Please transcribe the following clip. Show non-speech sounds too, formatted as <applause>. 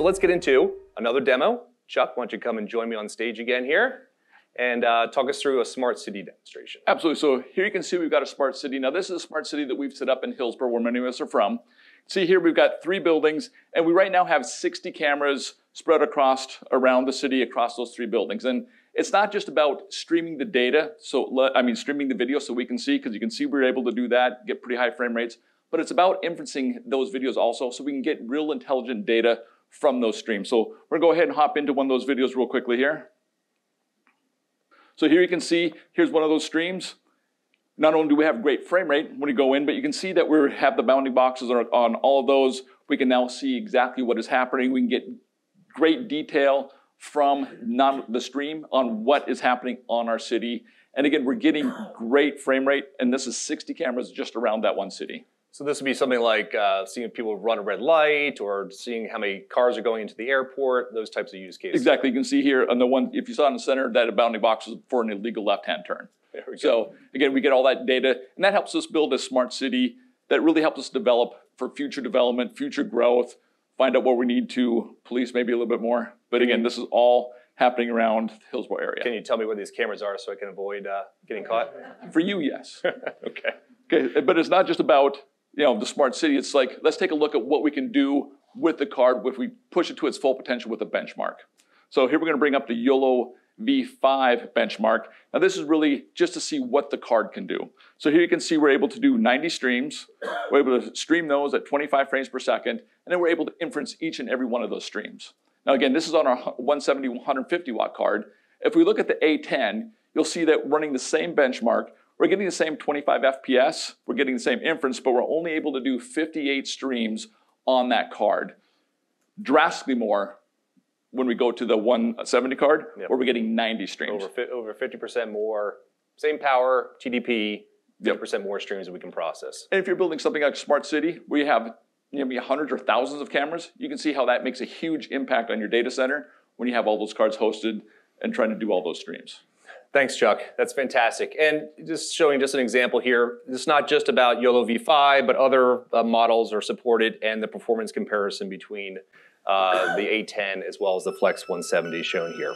So let's get into another demo. Chuck, why don't you come and join me on stage again here and uh, talk us through a smart city demonstration. Absolutely. So here you can see we've got a smart city. Now this is a smart city that we've set up in Hillsboro, where many of us are from. See here we've got three buildings, and we right now have 60 cameras spread across around the city across those three buildings. And it's not just about streaming the data, so I mean streaming the video so we can see, because you can see we're able to do that, get pretty high frame rates. But it's about inferencing those videos also, so we can get real intelligent data from those streams. So we're gonna go ahead and hop into one of those videos real quickly here. So here you can see, here's one of those streams. Not only do we have great frame rate when you go in, but you can see that we have the bounding boxes on all of those. We can now see exactly what is happening. We can get great detail from the stream on what is happening on our city. And again, we're getting great frame rate, and this is 60 cameras just around that one city. So this would be something like uh, seeing people run a red light or seeing how many cars are going into the airport, those types of use cases. Exactly. You can see here on the one, if you saw in the center, that a bounding box is for an illegal left-hand turn. So again, we get all that data, and that helps us build a smart city that really helps us develop for future development, future growth, find out where we need to police maybe a little bit more. But again, this is all happening around the Hillsboro area. Can you tell me where these cameras are so I can avoid uh, getting caught? For you, yes. <laughs> okay. Okay, but it's not just about you know, the smart city, it's like, let's take a look at what we can do with the card if we push it to its full potential with a benchmark. So here we're gonna bring up the YOLO V5 benchmark. Now this is really just to see what the card can do. So here you can see we're able to do 90 streams. We're able to stream those at 25 frames per second, and then we're able to inference each and every one of those streams. Now again, this is on our 170, 150 watt card. If we look at the A10, you'll see that running the same benchmark, we're getting the same 25 FPS, we're getting the same inference, but we're only able to do 58 streams on that card. Drastically more when we go to the 170 card, yep. where we're getting 90 streams. Over, over 50% more, same power, TDP, 50% yep. more streams that we can process. And if you're building something like Smart City, where you have you know, hundreds or thousands of cameras, you can see how that makes a huge impact on your data center when you have all those cards hosted and trying to do all those streams. Thanks, Chuck. That's fantastic. And just showing just an example here, it's not just about YOLO V5, but other uh, models are supported and the performance comparison between uh, the A10 as well as the Flex 170 shown here.